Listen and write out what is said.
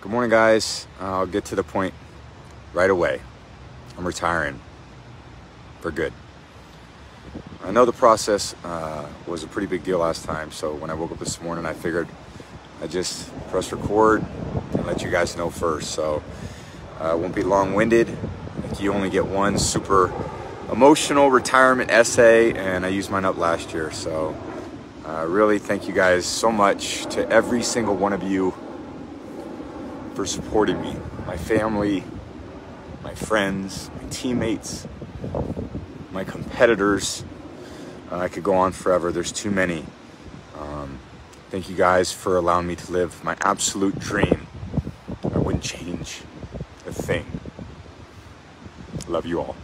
Good morning, guys. I'll get to the point right away. I'm retiring for good. I know the process uh, was a pretty big deal last time, so when I woke up this morning, I figured I'd just press record and let you guys know first. So uh, won't be long-winded. Like you only get one super emotional retirement essay, and I used mine up last year. So uh, really, thank you guys so much to every single one of you for supporting me, my family, my friends, my teammates, my competitors. Uh, I could go on forever. There's too many. Um, thank you guys for allowing me to live my absolute dream. I wouldn't change a thing. Love you all.